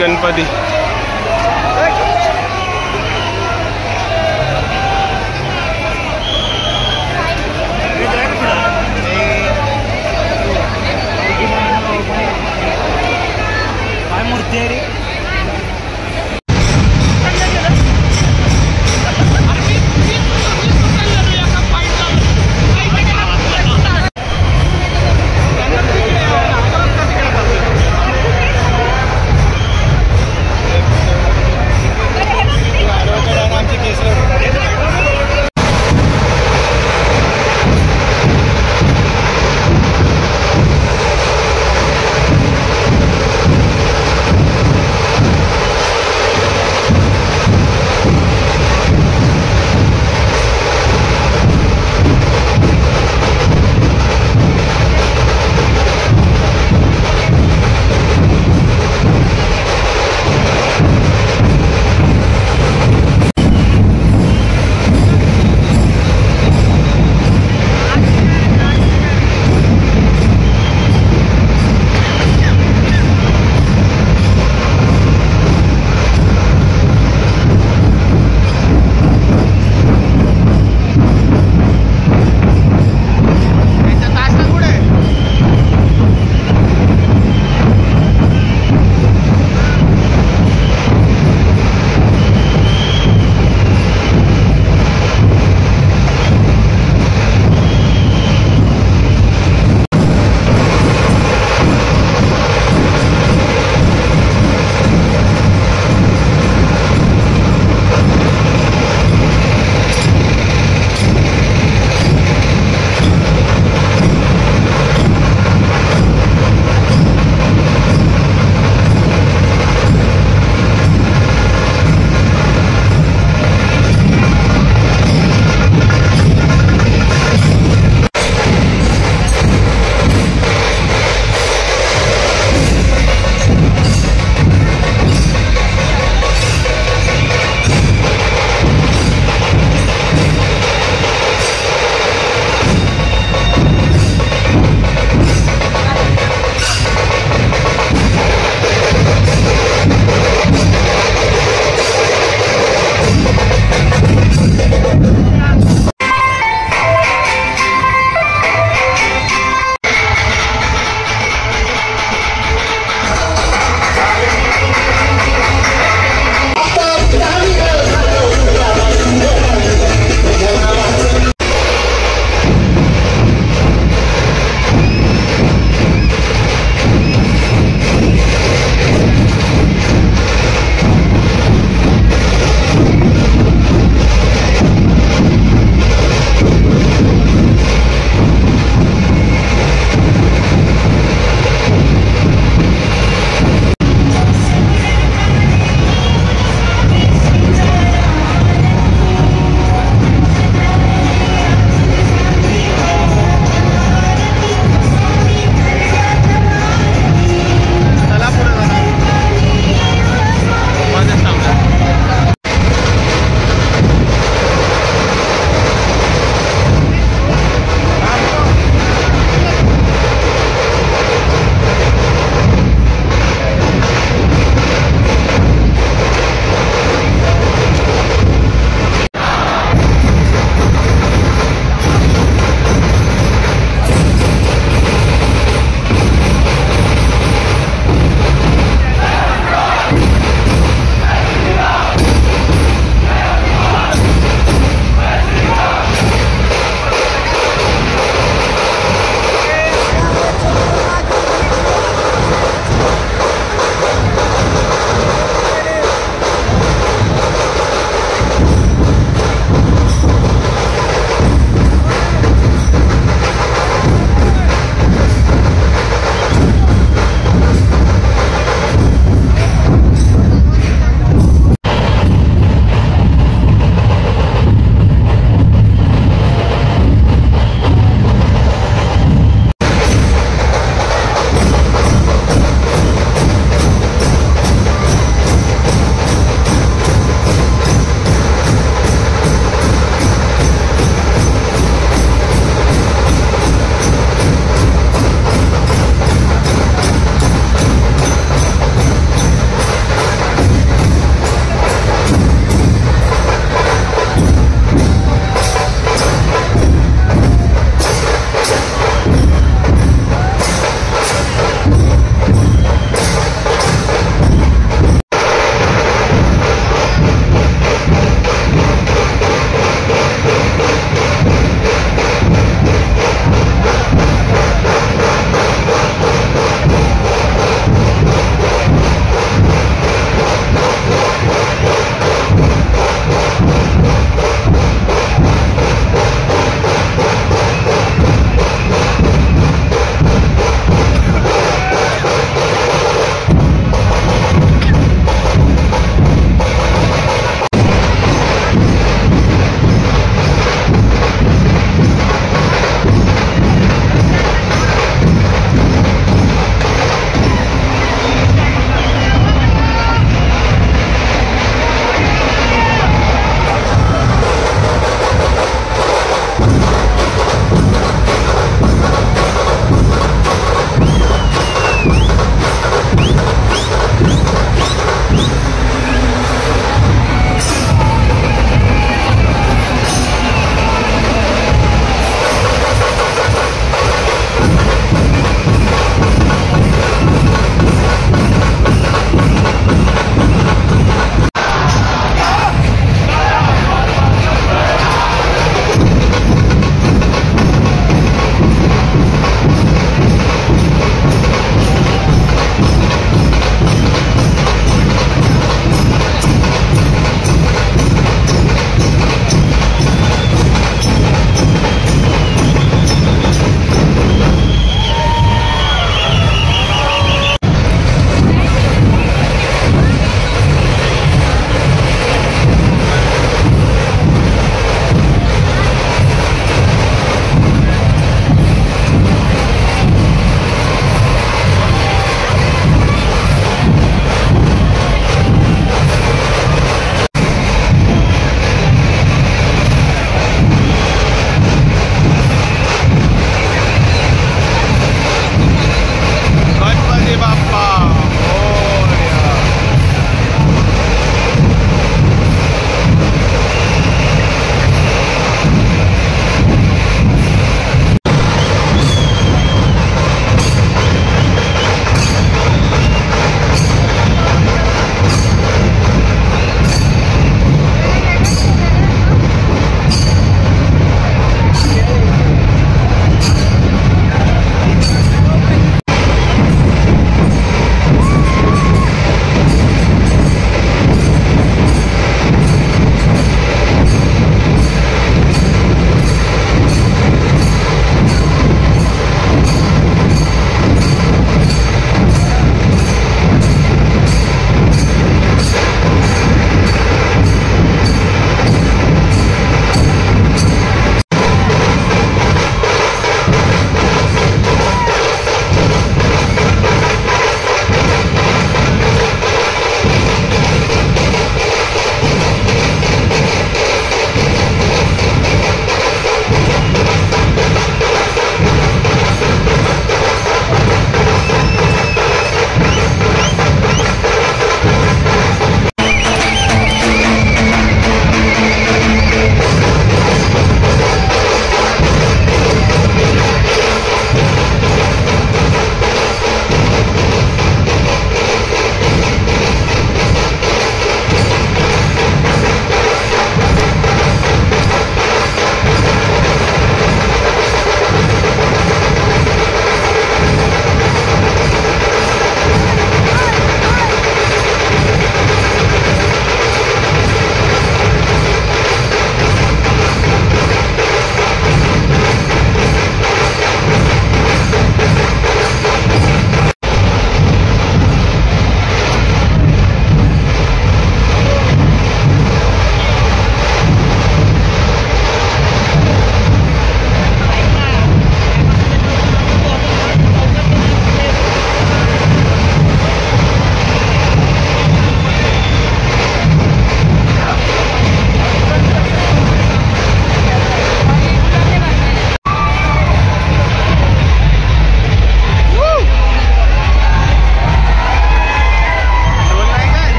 Ganpati.